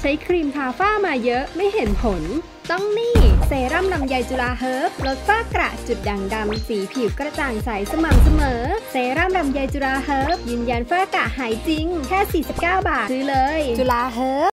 ใช้ครีมทาฝ้ามาเยอะไม่เห็นผล ต้องนี่เซรั่มลำไยจุฬาเฮิร์บลดฝ้ากระจุดด่างดำ สีผิวกระจ่างใสสม่ำเสมอ เซรั่มลำไยจุฬาเฮิร์บยืนยันฝ้ากระหายจริง แค่ 49 บาท ซื้อเลย จุฬาเฮิร์บ